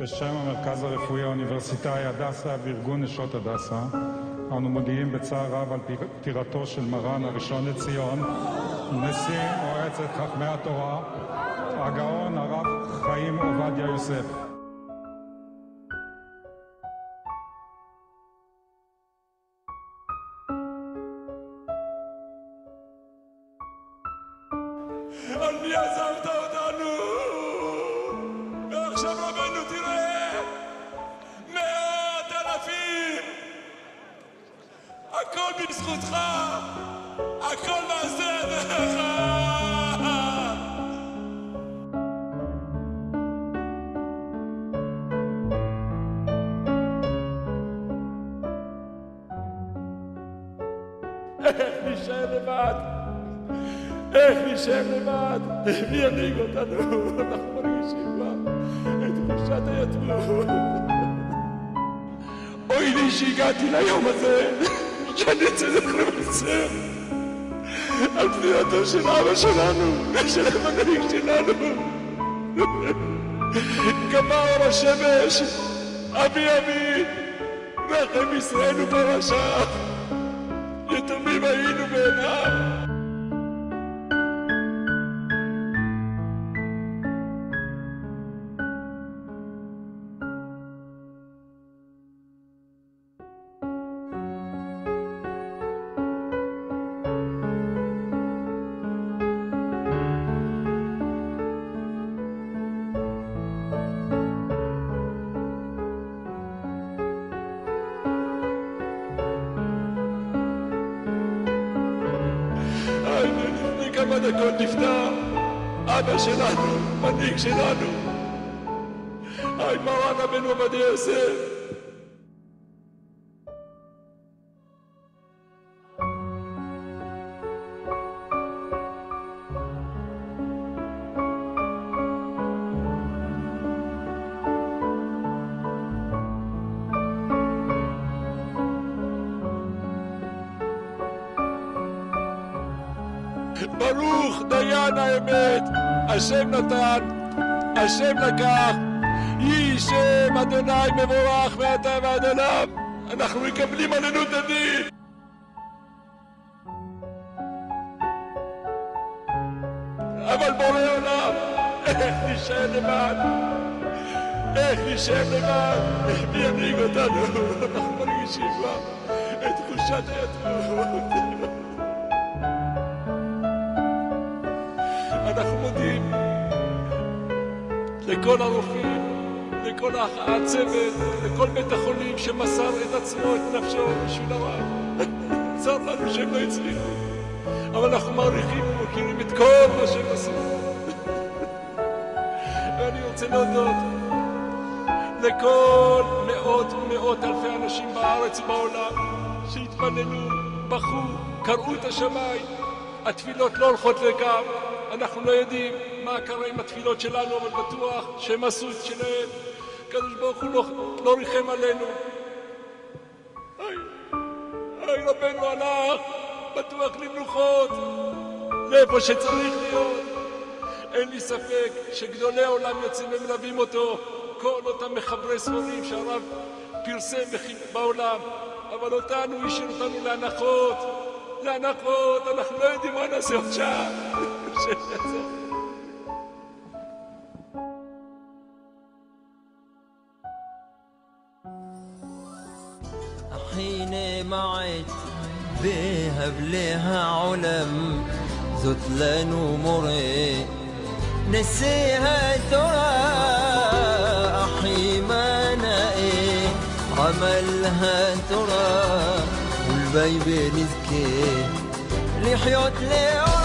בשם המרכז הרפואי האוניברסיטאי הדסה וארגון נשות הדסה. אנו מודיעים בצער רב על פטירתו של מרן הראשון לציון נשיא מועצת חכמי התורה הגאון הרב חיים עובדיה יוסף. על עזבת בזכותך, הכל מעשה ידיך! איך נשאר לבד? איך נשאר לבד? מי ינהיג אותנו? אנחנו מרגישים כבר את תחושת היתמות. אוי לי שהגעתי ליום הזה, שאני צריך לבשר על פנייתו של אבא שלנו ושל המנהיג שלנו. גמר השמש, אבי אבי, רחם ישראל ופרשה, יתומים היינו בעיניו. כמה דקות נפטר אבא שלנו, מנהיג שלנו. מרן הבן עובדיה יוסף. ברוך דיין האמת, השם נתן, השם לקח, יהי שם אדוני מבורך מעתה ועד עולם. אנחנו מקבלים עלינו את הדין. אבל בורא עולם, איך נשאר לבד? איך נשאר לבד? מי ינהיג אותנו? אנחנו מרגישים כבר את תחושת היתמות. אנחנו מודים לכל הרופאים, לכל הצוות, לכל בית החולים שמסר את עצמו, את נפשו בשביל הרב. צר לנו שהם לא הצליחו, אבל אנחנו מעריכים ומכירים את כל מה שהם עשו. ואני רוצה להודות לכל מאות ומאות אלפי אנשים בארץ ובעולם שהתפללו, בכו, קראו את השמיים. התפילות לא הולכות לגב, אנחנו לא יודעים מה קרה עם התפילות שלנו, אבל בטוח שהם עשו את שלהם. הקדוש ברוך הוא לא, לא ריחם עלינו. היי, רבנו הלך, בטוח למנוחות, לאיפה שצריך להיות. אין לי ספק שגדולי עולם יוצאים ומלווים אותו, כל אותם מחברי ספרים שהרב פרסם בעולם, אבל אותנו, השאיר אותנו להנחות, להנחות, אנחנו לא יודעים מה נעשה שעה. حين معت بهبلها علم زتلان ومري. نسيها ترى أحي ما نائي عملها ترى والبيبي نزكي. لحيوت ليورا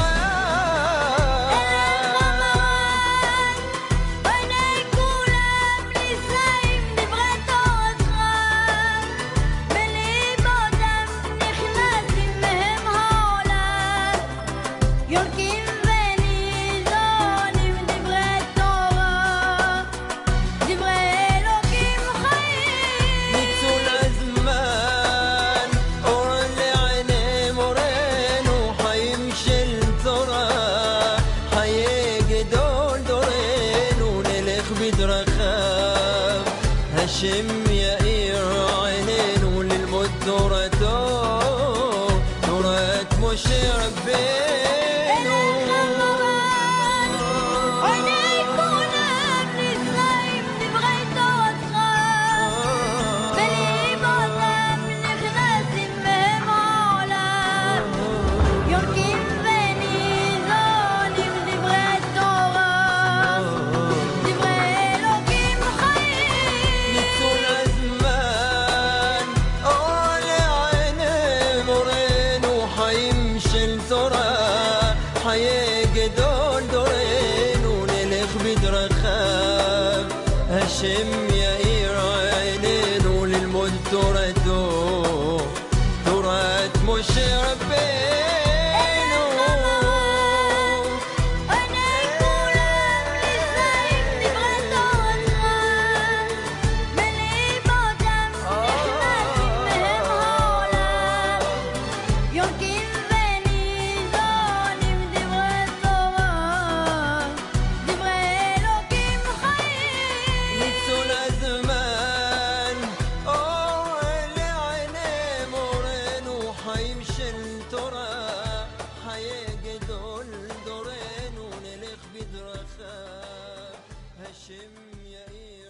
بدرخام هشم يا إير عينين وللمد نورته نورات مشربين. دول دورين ونلخ بدرخا هشم يا إيه